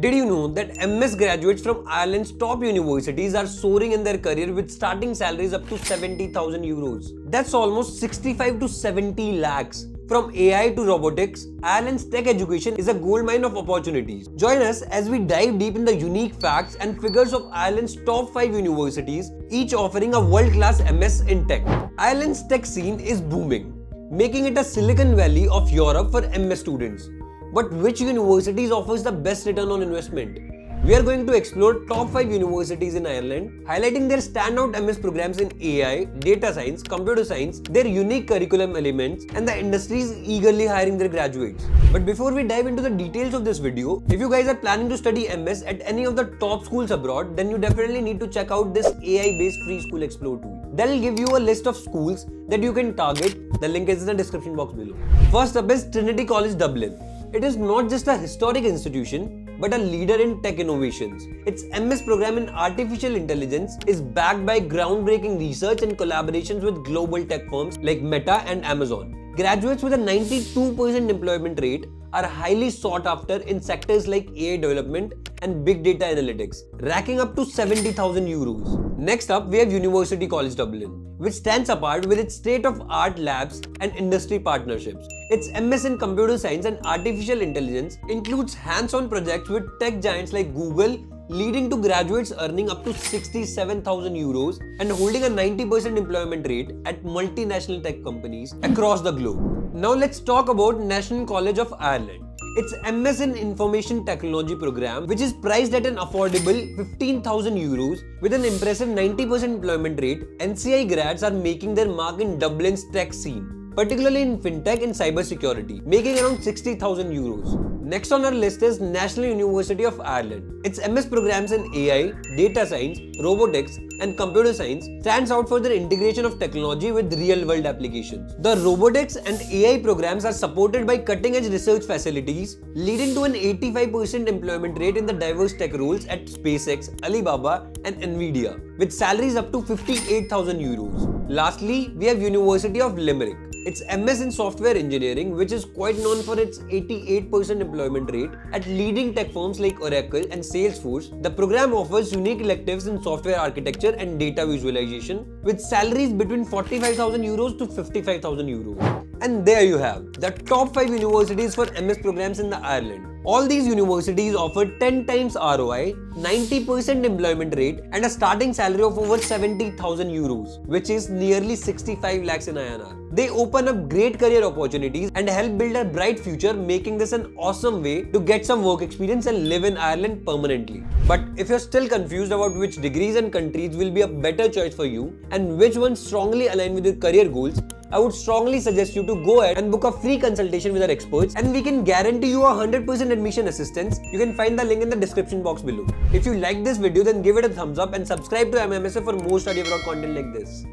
Did you know that MS graduates from Ireland's top universities are soaring in their career with starting salaries up to 70,000 euros? That's almost 65 to 70 lakhs. From AI to robotics, Ireland's tech education is a goldmine of opportunities. Join us as we dive deep in the unique facts and figures of Ireland's top 5 universities, each offering a world-class MS in tech. Ireland's tech scene is booming, making it a Silicon Valley of Europe for MS students. But which universities offers the best return on investment? We are going to explore top 5 universities in Ireland, highlighting their standout MS programs in AI, data science, computer science, their unique curriculum elements, and the industries eagerly hiring their graduates. But before we dive into the details of this video, if you guys are planning to study MS at any of the top schools abroad, then you definitely need to check out this AI-based free school explore tool. That'll give you a list of schools that you can target. The link is in the description box below. First up is Trinity College Dublin. It is not just a historic institution, but a leader in tech innovations. Its MS program in artificial intelligence is backed by groundbreaking research and collaborations with global tech firms like Meta and Amazon. Graduates with a 92% employment rate are highly sought after in sectors like AI development and big data analytics, racking up to 70,000 euros. Next up, we have University College Dublin, which stands apart with its state-of-art labs and industry partnerships. Its MS in computer science and artificial intelligence includes hands-on projects with tech giants like Google, leading to graduates earning up to 67,000 euros and holding a 90% employment rate at multinational tech companies across the globe. Now let's talk about National College of Ireland. It's MS in Information Technology program, which is priced at an affordable 15,000 euros with an impressive 90% employment rate. NCI grads are making their mark in Dublin's tech scene particularly in fintech and cybersecurity, making around 60,000 euros. Next on our list is National University of Ireland. Its MS programs in AI, data science, robotics, and computer science stands out for their integration of technology with real-world applications. The robotics and AI programs are supported by cutting-edge research facilities, leading to an 85% employment rate in the diverse tech roles at SpaceX, Alibaba, and Nvidia, with salaries up to 58,000 euros. Lastly, we have University of Limerick. It's MS in software engineering, which is quite known for its 88% employment rate at leading tech firms like Oracle and Salesforce. The program offers unique electives in software architecture and data visualization with salaries between 45,000 euros to 55,000 euros. And there you have the top 5 universities for MS programs in the Ireland. All these universities offer 10 times ROI, 90% employment rate and a starting salary of over 70,000 euros, which is nearly 65 lakhs in INR. They open up great career opportunities and help build a bright future, making this an awesome way to get some work experience and live in Ireland permanently. But if you're still confused about which degrees and countries will be a better choice for you and which ones strongly align with your career goals, I would strongly suggest you to go ahead and book a free consultation with our experts and we can guarantee you a 100% admission assistance. You can find the link in the description box below. If you like this video then give it a thumbs up and subscribe to MiM Essay for more study abroad content like this.